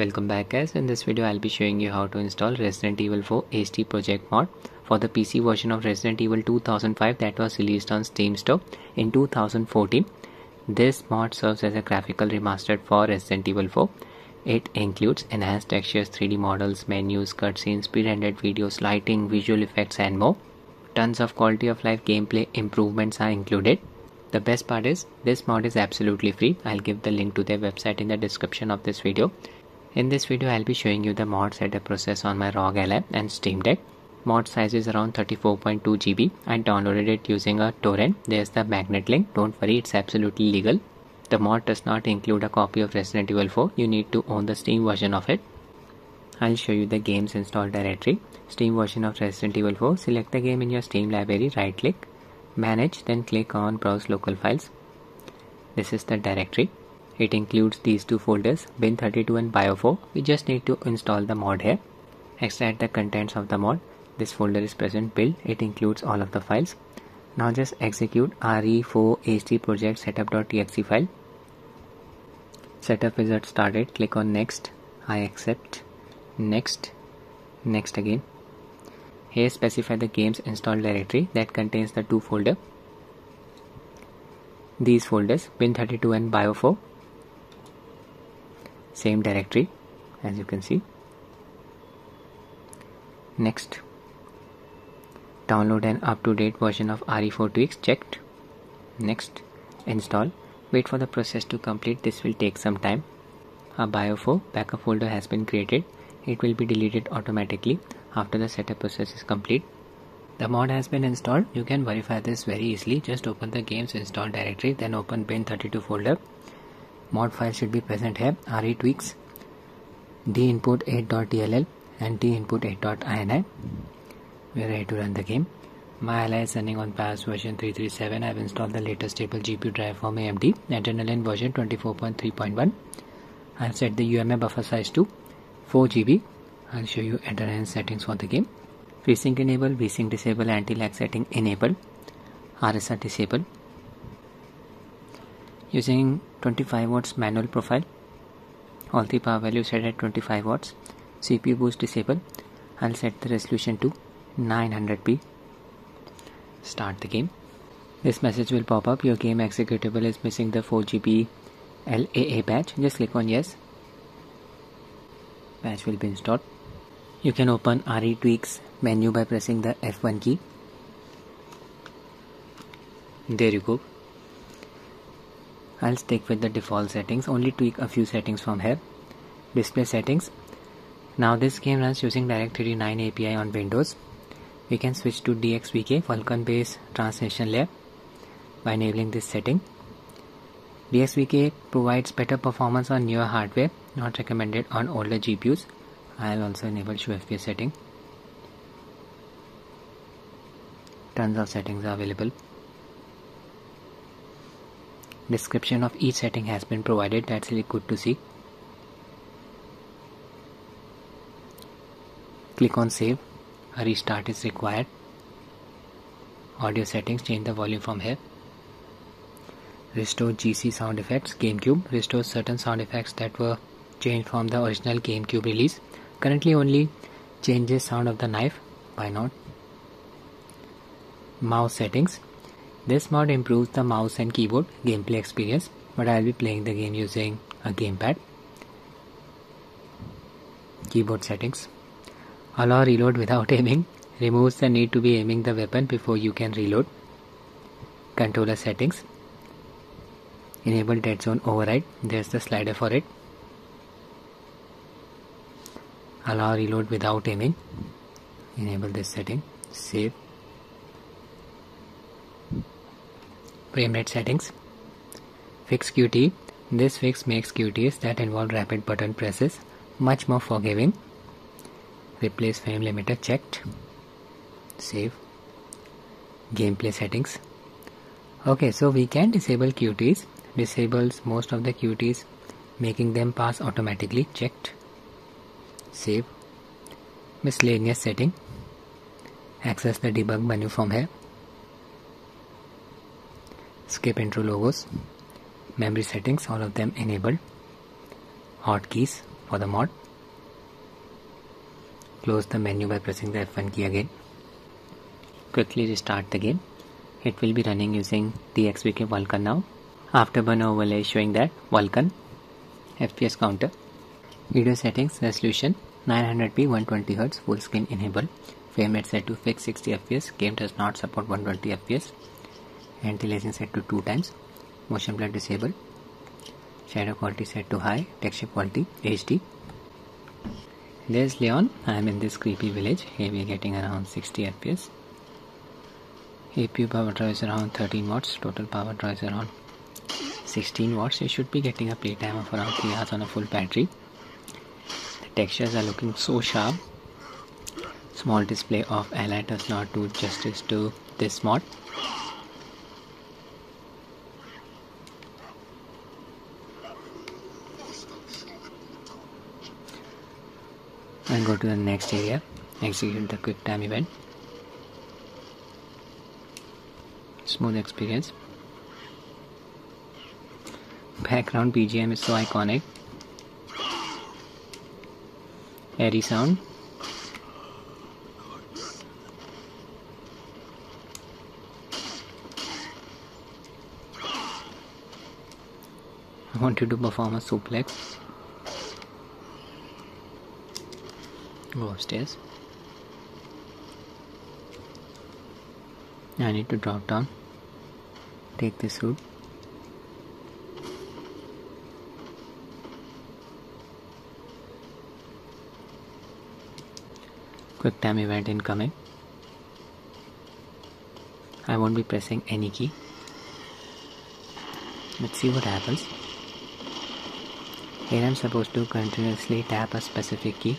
Welcome back guys, in this video I'll be showing you how to install Resident Evil 4 HD Project mod for the PC version of Resident Evil 2005 that was released on Steam Store in 2014. This mod serves as a graphical remaster for Resident Evil 4. It includes enhanced textures, 3D models, menus, cutscenes, pre-rendered videos, lighting, visual effects and more. Tons of quality of life gameplay improvements are included. The best part is this mod is absolutely free. I'll give the link to their website in the description of this video. In this video I'll be showing you the mod setup process on my ROG Ally and Steam Deck. Mod size is around 34.2 GB. I downloaded it using a torrent. There's the magnet link. Don't worry, it's absolutely legal. The mod does not include a copy of Resident Evil 4. You need to own the Steam version of it. I'll show you the games installed directory. Steam version of Resident Evil 4. Select the game in your Steam library, right click manage then click on browse local files this is the directory it includes these two folders bin32 and bio4 we just need to install the mod here. Extract the contents of the mod. This folder is present build. It includes all of the files. Now just execute re4 hd project setup.exe file. Setup wizard started. Click on next. I accept. Next. Next again. Here specify the games installed directory that contains the two folder. These folders bin32 and bio4 same directory as you can see. Next download an up-to-date version of RE4 tweaks checked. Next install wait for the process to complete this will take some time. A bio4 backup folder has been created it will be deleted automatically after the setup process is complete. The mod has been installed. You can verify this very easily. Just open the games install directory, then open bin32 folder. Mod file should be present here. RE tweaks, dinput 8.dll and dinput 8.ini. We are ready to run the game. My Ally is running on BIOS version 337. I've installed the latest stable GPU drive from AMD, Adrenalin version 24.3.1. I've set the UMA buffer size to 4 GB I'll show you adherence settings for the game FreeSync enable, VSync disable, anti-lag setting enable, RSR disable using 25 watts manual profile? All the power values set at 25 watts. CPU boost disable. I'll set the resolution to 900p start the game. This message will pop up. Your game executable is missing the 4GB LAA patch. Just click on yes. Patch will be installed. You can open RE tweaks menu by pressing the F1 key. There you go. I'll stick with the default settings, only tweak a few settings from here. Display settings. Now this game runs using Direct3D 9 API on Windows. We can switch to DXVK Vulkan based translation layer by enabling this setting. DXVK provides better performance on newer hardware, not recommended on older GPUs. I'll also enable show FPS setting. Tons of settings are available. Description of each setting has been provided, that's really good to see. Click on save, a restart is required. Audio settings, change the volume from here. Restore GC sound effects GameCube. Restores certain sound effects that were changed from the original GameCube release. Currently only changes sound of the knife. Why not? Mouse settings this mod improves the mouse and keyboard gameplay experience but I'll be playing the game using a gamepad. Keyboard settings. Allow reload without aiming. Removes the need to be aiming the weapon before you can reload. Controller settings. Enable dead zone override. There's the slider for it. Allow reload without aiming. Enable this setting. Save frame rate settings. Fix QT. This fix makes QTs that involve rapid button presses much more forgiving. Replace frame limiter checked. Save. Gameplay settings. Okay so we can disable QTs. Disables most of the QTs making them pass automatically checked. Save. Miscellaneous setting. Access the debug menu from here skip intro logos. Memory settings all of them enabled. Hotkeys for the mod. Close the menu by pressing the F1 key again. Quickly restart the game. It will be running using the DXVK Vulkan now. Afterburner overlay showing that Vulkan FPS counter. Video settings resolution 900p 120hz full screen enable frame rate set to fixed 60 fps game does not support 120 fps anti-aliasing set to 2 times. Motion blur disabled. Shadow quality set to high. Texture quality HD there's Leon. I am in this creepy village. Here we are getting around 60 fps APU power draw is around 13 watts. Total power draw is around 16 watts. You should be getting a playtime of around 3 hours on a full battery. The textures are looking so sharp. Small display of Ally does not do justice to this mod and go to the next area. Execute the quick time event. Smooth experience. Background BGM is so iconic. Airy sound. I want you to perform a suplex go upstairs I need to drop down. Take this route quick time event incoming. I won't be pressing any key. Let's see what happens. Here I'm supposed to continuously tap a specific key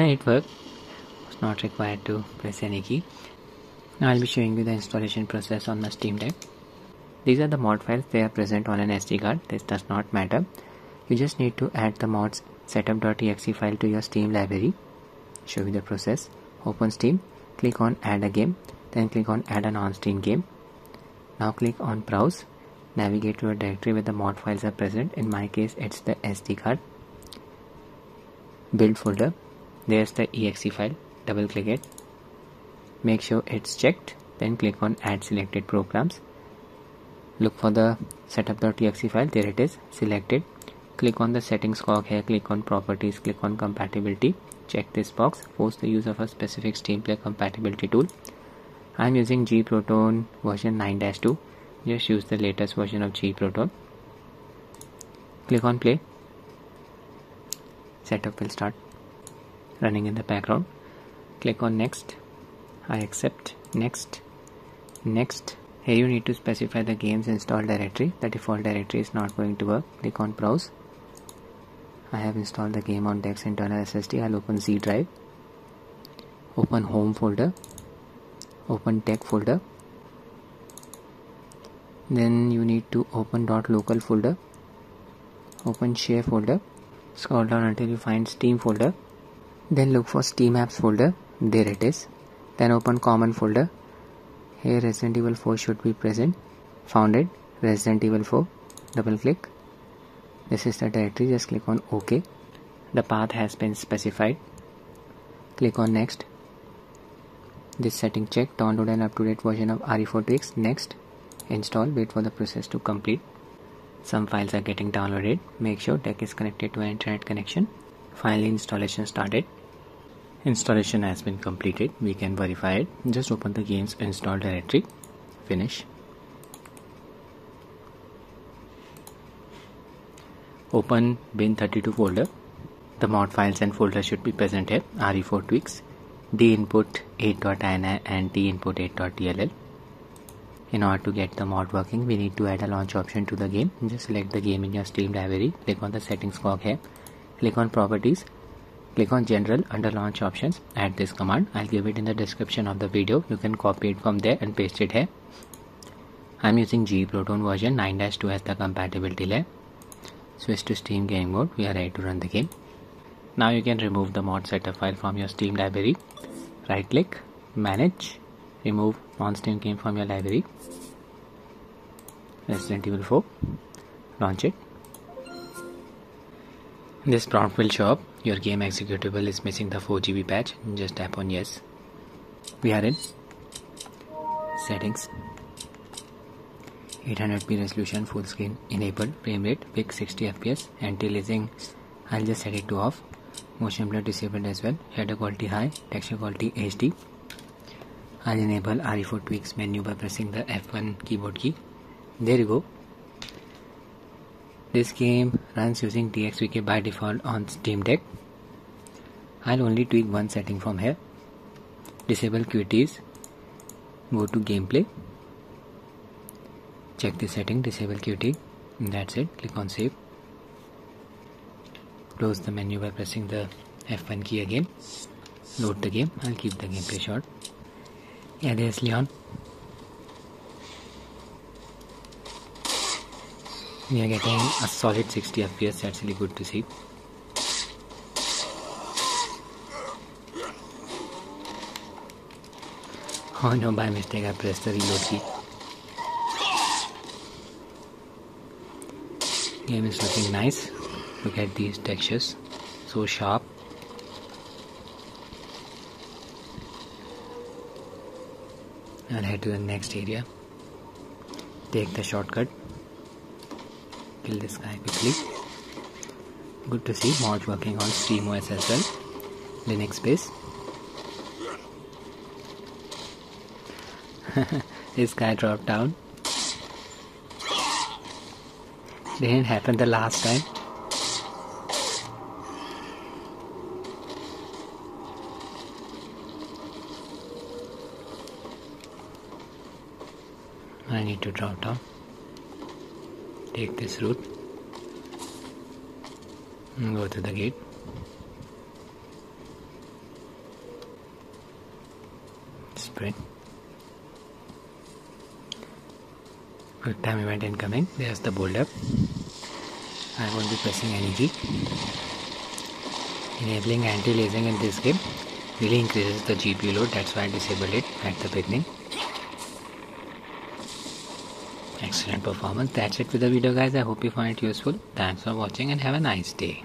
it worked was not required to press any key. Now I'll be showing you the installation process on the Steam Deck. These are the mod files. They are present on an SD card. This does not matter. You just need to add the mods setup.exe file to your Steam library. Show you the process. Open Steam. Click on add a game. Then click on add an on-steam game. Now click on browse. Navigate to a directory where the mod files are present. In my case it's the SD card. Build folder there's the exe file. Double click it. Make sure it's checked. Then click on add selected programs. Look for the setup.exe file. There it is. Selected. Click on the settings cog here. Click on properties. Click on compatibility. Check this box. Force the use of a specific steam play compatibility tool. I'm using GE-Proton version 9-2 just use the latest version of GE-Proton click on play. Setup will start running in the background. Click on next. I accept. Next. Next. Here you need to specify the games installed directory. The default directory is not going to work. Click on browse. I have installed the game on Deck's internal SSD I'll open Z drive. Open home folder. Open deck folder. Then you need to open dot .local folder. Open share folder. Scroll down until you find steam folder then look for steam apps folder. There it is. Then open common folder. Here resident evil 4 should be present. Found it resident evil 4 double click. This is the directory. Just click on ok. The path has been specified. Click on next. This setting check. Download an up-to-date version of RE4 tweaks next. Install. Wait for the process to complete. Some files are getting downloaded. Make sure deck is connected to an internet connection. Finally installation started installation has been completed. We can verify it. Just open the games install directory. Finish. Open bin32 folder. The mod files and folder should be present here. Re4 tweaks. Dinput 8.ini and dinput 8.dll in order to get the mod working we need to add a launch option to the game. Just select the game in your steam library. Click on the settings cog here. Click on properties click on general under launch options add this command. I'll give it in the description of the video. You can copy it from there and paste it here. I'm using GE-Proton version 9-2 as the compatibility layer. Switch to steam game mode. We are ready to run the game. Now you can remove the mod setup file from your steam library. Right click manage remove non-steam game from your library. Resident evil 4 launch it this prompt will show up. Your game executable is missing the 4GB patch. Just tap on yes. We are in. Settings. 800p resolution full screen enabled. Frame rate pick 60 fps anti-aliasing I'll just set it to off. Motion blur disabled as well. Shadow quality high texture quality HD I'll enable RE4 tweaks menu by pressing the F1 keyboard key. There you go this game runs using DXVK by default on Steam Deck. I'll only tweak one setting from here. Disable QTEs go to gameplay. Check the setting disable QTE that's it. Click on save. Close the menu by pressing the F1 key again. Load the game. I'll keep the gameplay short. Yeah there's Leon we are getting a solid 60 fps that's really good to see oh no by mistake I pressed the reload key game is looking nice look at these textures so sharp I'll head to the next area take the shortcut kill this guy quickly. Good to see mods working on SteamOS as well. Linux base. This guy dropped down. Didn't happen the last time. I need to drop down take this route. And go to the gate. Sprint quick time event incoming. There's the boulder. I won't be pressing any key enabling anti-aliasing in this game really increases the GPU load. That's why I disabled it at the beginning excellent performance. That's it for the video guys. I hope you find it useful. Thanks for watching and have a nice day